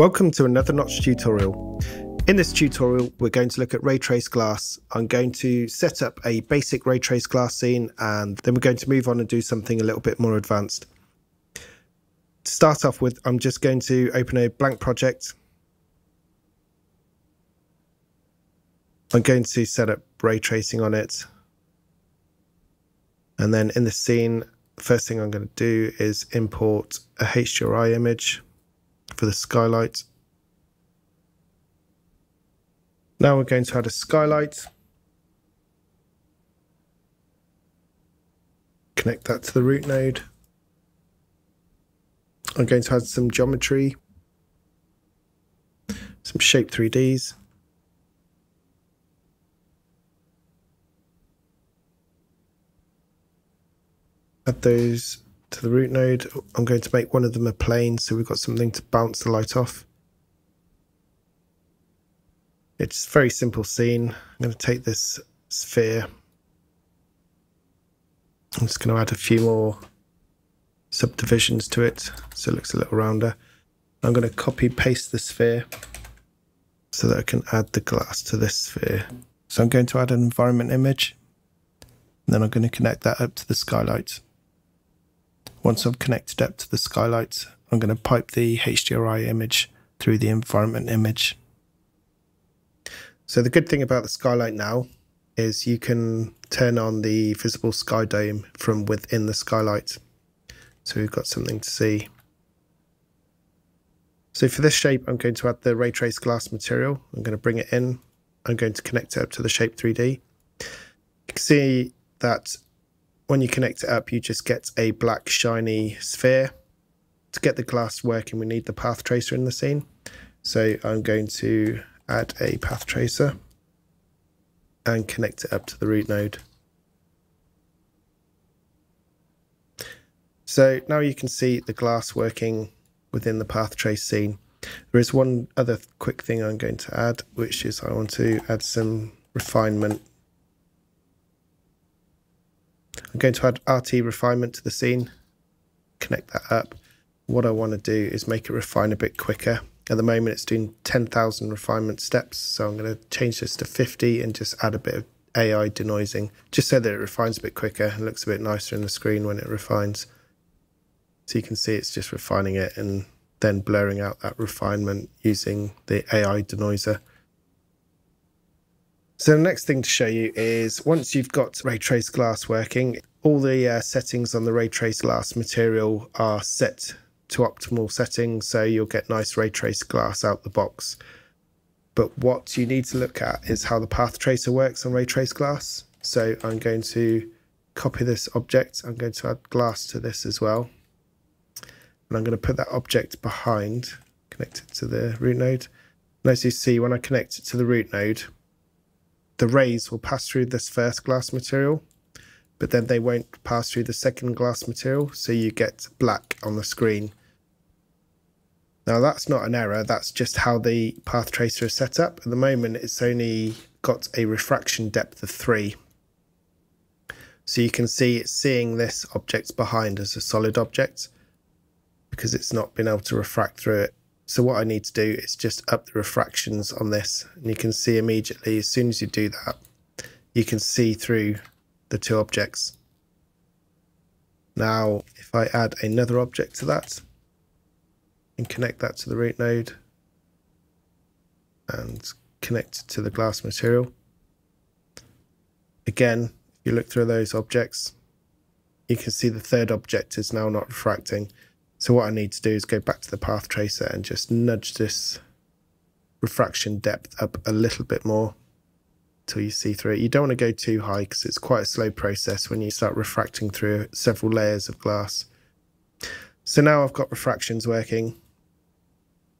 Welcome to another Notch tutorial. In this tutorial, we're going to look at ray trace glass. I'm going to set up a basic ray trace glass scene and then we're going to move on and do something a little bit more advanced. To start off with, I'm just going to open a blank project. I'm going to set up ray tracing on it. And then in the scene, first thing I'm going to do is import a HDRI image for the skylight. Now we're going to add a skylight. Connect that to the root node. I'm going to add some geometry, some shape 3Ds. Add those the root node. I'm going to make one of them a plane so we've got something to bounce the light off. It's a very simple scene. I'm going to take this sphere. I'm just going to add a few more subdivisions to it so it looks a little rounder. I'm going to copy paste the sphere so that I can add the glass to this sphere. So I'm going to add an environment image and then I'm going to connect that up to the skylight. Once I've connected up to the skylight, I'm going to pipe the HDRI image through the environment image. So the good thing about the skylight now is you can turn on the visible sky dome from within the skylight. So we've got something to see. So for this shape, I'm going to add the ray trace glass material. I'm going to bring it in. I'm going to connect it up to the shape 3D. You can see that when you connect it up, you just get a black shiny sphere. To get the glass working, we need the path tracer in the scene. So I'm going to add a path tracer and connect it up to the root node. So now you can see the glass working within the path trace scene. There is one other quick thing I'm going to add, which is I want to add some refinement I'm going to add RT refinement to the scene, connect that up. What I want to do is make it refine a bit quicker. At the moment, it's doing 10,000 refinement steps, so I'm going to change this to 50 and just add a bit of AI denoising, just so that it refines a bit quicker and looks a bit nicer in the screen when it refines. So you can see it's just refining it and then blurring out that refinement using the AI denoiser. So the next thing to show you is once you've got ray trace glass working, all the uh, settings on the ray trace glass material are set to optimal settings, so you'll get nice ray trace glass out the box. But what you need to look at is how the path tracer works on ray trace glass. So I'm going to copy this object. I'm going to add glass to this as well. And I'm going to put that object behind, connect it to the root node. And as you see, when I connect it to the root node, the rays will pass through this first glass material, but then they won't pass through the second glass material, so you get black on the screen. Now that's not an error, that's just how the path tracer is set up. At the moment it's only got a refraction depth of 3. So you can see it's seeing this object behind as a solid object because it's not been able to refract through it. So what I need to do is just up the refractions on this. And you can see immediately, as soon as you do that, you can see through the two objects. Now, if I add another object to that and connect that to the root node and connect it to the glass material, again, if you look through those objects, you can see the third object is now not refracting. So what I need to do is go back to the path tracer and just nudge this refraction depth up a little bit more until you see through it. You don't want to go too high because it's quite a slow process when you start refracting through several layers of glass. So now I've got refractions working.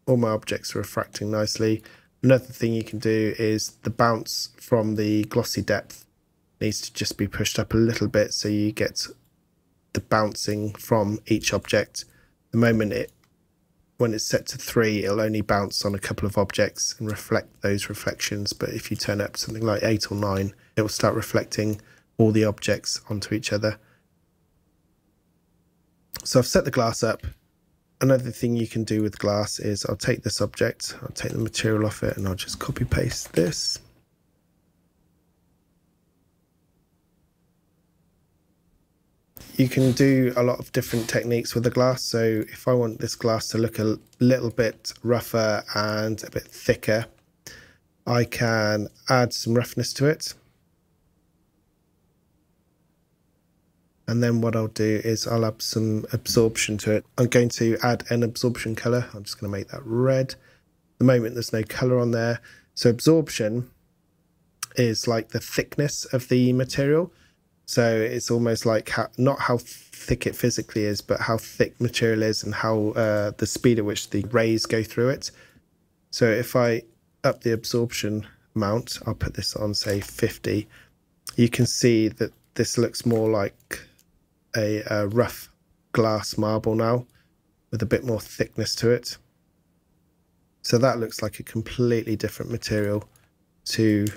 All my objects are refracting nicely. Another thing you can do is the bounce from the glossy depth needs to just be pushed up a little bit so you get the bouncing from each object the moment it when it's set to three, it'll only bounce on a couple of objects and reflect those reflections. But if you turn up something like eight or nine, it will start reflecting all the objects onto each other. So I've set the glass up. Another thing you can do with glass is I'll take this object, I'll take the material off it and I'll just copy paste this. You can do a lot of different techniques with the glass. So if I want this glass to look a little bit rougher and a bit thicker, I can add some roughness to it. And then what I'll do is I'll add some absorption to it. I'm going to add an absorption color. I'm just going to make that red. At the moment there's no color on there. So absorption is like the thickness of the material. So it's almost like how, not how thick it physically is, but how thick material is and how uh, the speed at which the rays go through it. So if I up the absorption amount, I'll put this on say 50, you can see that this looks more like a, a rough glass marble now with a bit more thickness to it. So that looks like a completely different material to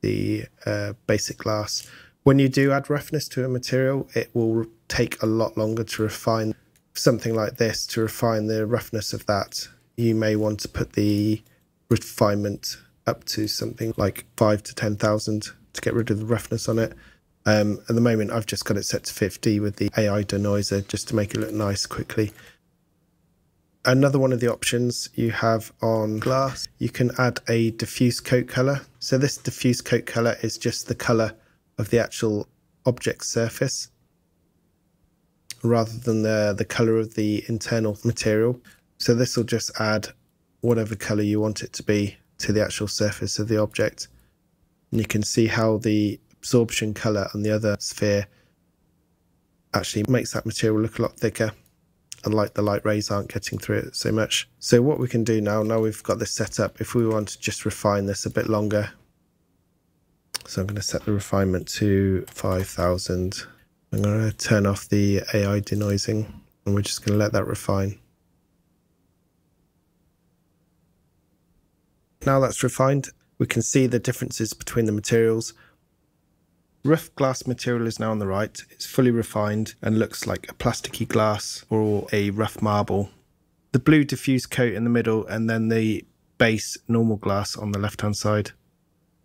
the uh, basic glass. When you do add roughness to a material, it will take a lot longer to refine something like this. To refine the roughness of that, you may want to put the refinement up to something like five to 10,000 to get rid of the roughness on it. Um, at the moment, I've just got it set to 50 with the AI denoiser just to make it look nice quickly. Another one of the options you have on glass, you can add a diffuse coat color. So this diffuse coat color is just the color of the actual object surface rather than the, the color of the internal material. So this will just add whatever color you want it to be to the actual surface of the object. And you can see how the absorption color on the other sphere actually makes that material look a lot thicker and like the light rays aren't getting through it so much. So what we can do now, now we've got this set up, if we want to just refine this a bit longer, so I'm going to set the refinement to 5000. I'm going to turn off the AI denoising and we're just going to let that refine. Now that's refined, we can see the differences between the materials. Rough glass material is now on the right. It's fully refined and looks like a plasticky glass or a rough marble. The blue diffuse coat in the middle and then the base normal glass on the left hand side.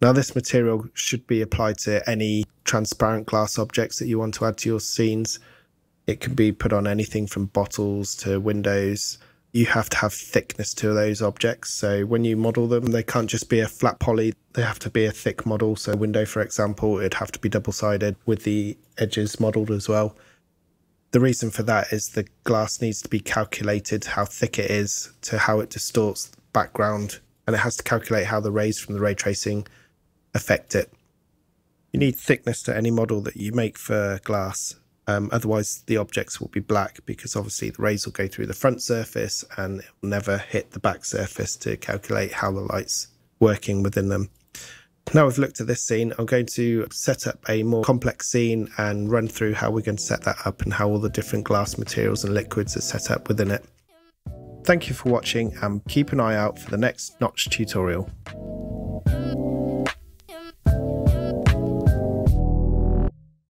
Now this material should be applied to any transparent glass objects that you want to add to your scenes. It can be put on anything from bottles to windows, you have to have thickness to those objects. So when you model them, they can't just be a flat poly, they have to be a thick model. So window, for example, it'd have to be double sided with the edges modeled as well. The reason for that is the glass needs to be calculated how thick it is to how it distorts background, and it has to calculate how the rays from the ray tracing affect it. You need thickness to any model that you make for glass um, otherwise, the objects will be black because obviously the rays will go through the front surface and it will never hit the back surface to calculate how the light's working within them. Now we've looked at this scene, I'm going to set up a more complex scene and run through how we're going to set that up and how all the different glass materials and liquids are set up within it. Thank you for watching and keep an eye out for the next Notch tutorial.